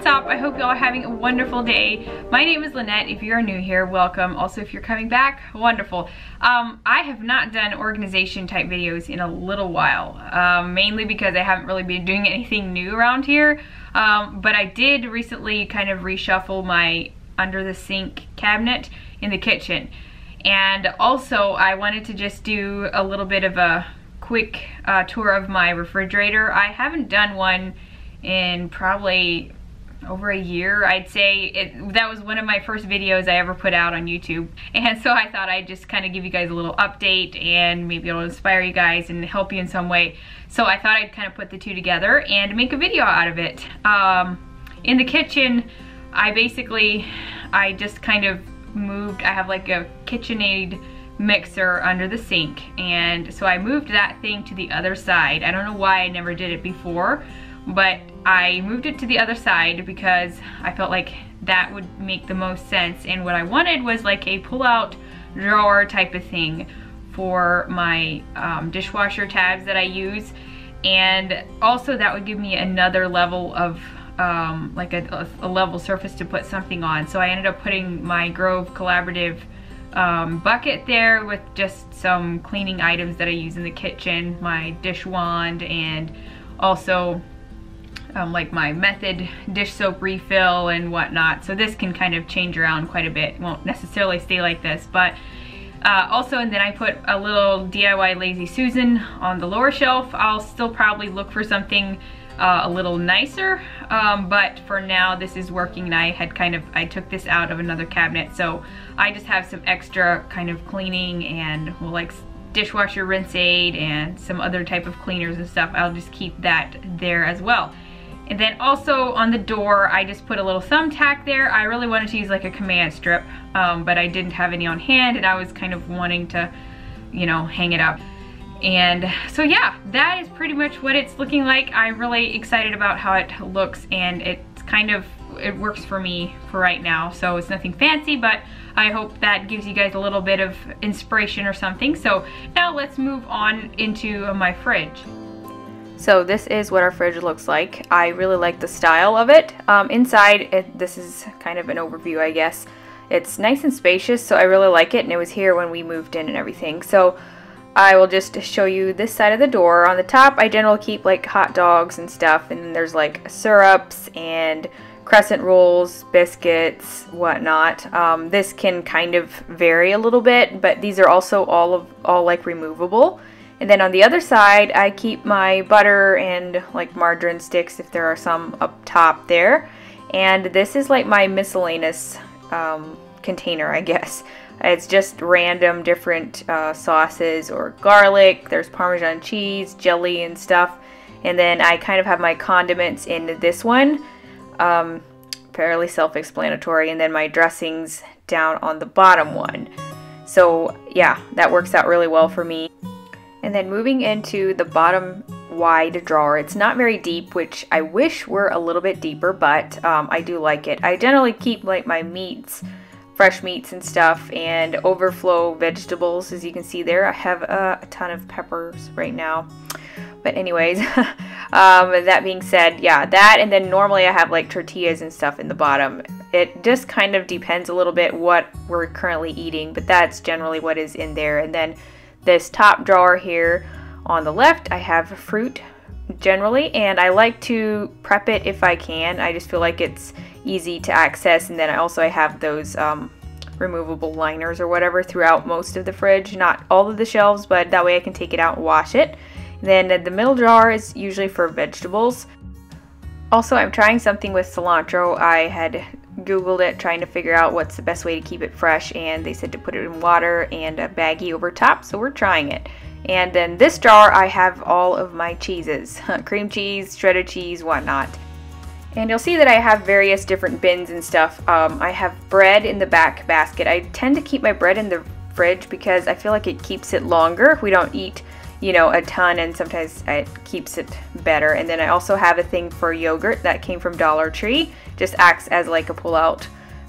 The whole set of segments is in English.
what's up? I hope y'all are having a wonderful day. My name is Lynette. If you're new here, welcome. Also, if you're coming back, wonderful. Um, I have not done organization type videos in a little while, um, mainly because I haven't really been doing anything new around here. Um, but I did recently kind of reshuffle my under the sink cabinet in the kitchen. And also, I wanted to just do a little bit of a quick uh, tour of my refrigerator. I haven't done one in probably over a year I'd say it, that was one of my first videos I ever put out on YouTube. And so I thought I'd just kind of give you guys a little update and maybe it'll inspire you guys and help you in some way. So I thought I'd kind of put the two together and make a video out of it. Um, in the kitchen I basically I just kind of moved I have like a KitchenAid mixer under the sink and so I moved that thing to the other side. I don't know why I never did it before but I moved it to the other side because I felt like that would make the most sense. And what I wanted was like a pull-out drawer type of thing for my um, dishwasher tabs that I use. And also that would give me another level of um, like a, a, level surface to put something on. So I ended up putting my Grove collaborative um, bucket there with just some cleaning items that I use in the kitchen my dish wand and also um, like my method dish soap refill and whatnot. So this can kind of change around quite a bit. It won't necessarily stay like this, but uh, also, and then I put a little DIY Lazy Susan on the lower shelf. I'll still probably look for something uh, a little nicer, um, but for now this is working and I had kind of, I took this out of another cabinet, so I just have some extra kind of cleaning and well, like dishwasher rinse aid and some other type of cleaners and stuff. I'll just keep that there as well. And then also on the door, I just put a little thumbtack there. I really wanted to use like a command strip, um, but I didn't have any on hand and I was kind of wanting to, you know, hang it up. And so yeah, that is pretty much what it's looking like. I'm really excited about how it looks and it's kind of, it works for me for right now. So it's nothing fancy, but I hope that gives you guys a little bit of inspiration or something. So now let's move on into my fridge. So this is what our fridge looks like. I really like the style of it. Um, inside, it, this is kind of an overview, I guess. It's nice and spacious, so I really like it, and it was here when we moved in and everything. So I will just show you this side of the door. On the top, I generally keep like hot dogs and stuff, and there's like syrups and crescent rolls, biscuits, whatnot. Um, this can kind of vary a little bit, but these are also all of all like removable. And then on the other side, I keep my butter and like margarine sticks if there are some up top there. And this is like my miscellaneous um, container, I guess. It's just random different uh, sauces or garlic. There's Parmesan cheese, jelly, and stuff. And then I kind of have my condiments in this one. Um, fairly self-explanatory. And then my dressings down on the bottom one. So yeah, that works out really well for me. And then moving into the bottom wide drawer, it's not very deep, which I wish were a little bit deeper, but um, I do like it. I generally keep like my meats, fresh meats and stuff, and overflow vegetables, as you can see there. I have uh, a ton of peppers right now. But anyways, um, that being said, yeah, that, and then normally I have like tortillas and stuff in the bottom. It just kind of depends a little bit what we're currently eating, but that's generally what is in there. And then this top drawer here on the left, I have fruit generally, and I like to prep it if I can. I just feel like it's easy to access, and then I also I have those um, removable liners or whatever throughout most of the fridge. Not all of the shelves, but that way I can take it out and wash it. then the middle drawer is usually for vegetables. Also, I'm trying something with cilantro. I had googled it trying to figure out what's the best way to keep it fresh and they said to put it in water and a baggie over top so we're trying it. And then this jar I have all of my cheeses cream cheese shredded cheese whatnot. And you'll see that I have various different bins and stuff. Um, I have bread in the back basket. I tend to keep my bread in the fridge because I feel like it keeps it longer. If we don't eat you know, a ton and sometimes it keeps it better. And then I also have a thing for yogurt that came from Dollar Tree. Just acts as like a pull-out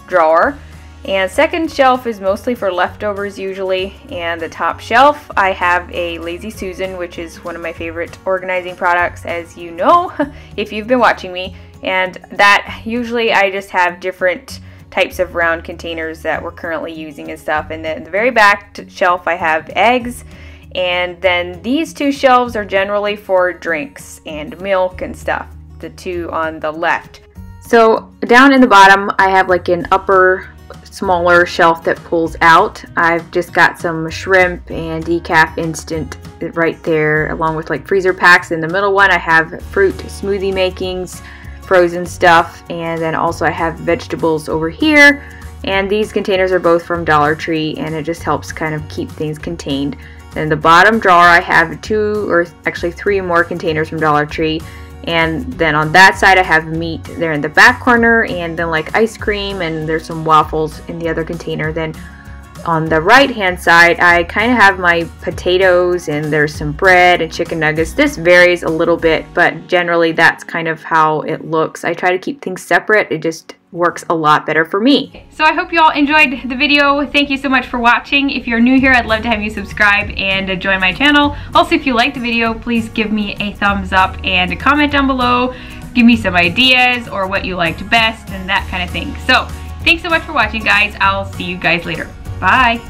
drawer. And second shelf is mostly for leftovers usually. And the top shelf, I have a Lazy Susan, which is one of my favorite organizing products, as you know, if you've been watching me. And that usually I just have different types of round containers that we're currently using and stuff. And then the very back shelf I have eggs. And then these two shelves are generally for drinks and milk and stuff. The two on the left. So down in the bottom I have like an upper smaller shelf that pulls out. I've just got some shrimp and decaf instant right there along with like freezer packs. In the middle one I have fruit smoothie makings, frozen stuff, and then also I have vegetables over here. And these containers are both from Dollar Tree and it just helps kind of keep things contained. In the bottom drawer I have two or actually three more containers from Dollar Tree. And then on that side I have meat there in the back corner and then like ice cream and there's some waffles in the other container. Then on the right hand side I kind of have my potatoes and there's some bread and chicken nuggets this varies a little bit but generally that's kind of how it looks I try to keep things separate it just works a lot better for me. So I hope you all enjoyed the video. Thank you so much for watching. If you're new here, I'd love to have you subscribe and join my channel. Also, if you liked the video, please give me a thumbs up and a comment down below. Give me some ideas or what you liked best and that kind of thing. So thanks so much for watching, guys. I'll see you guys later. Bye.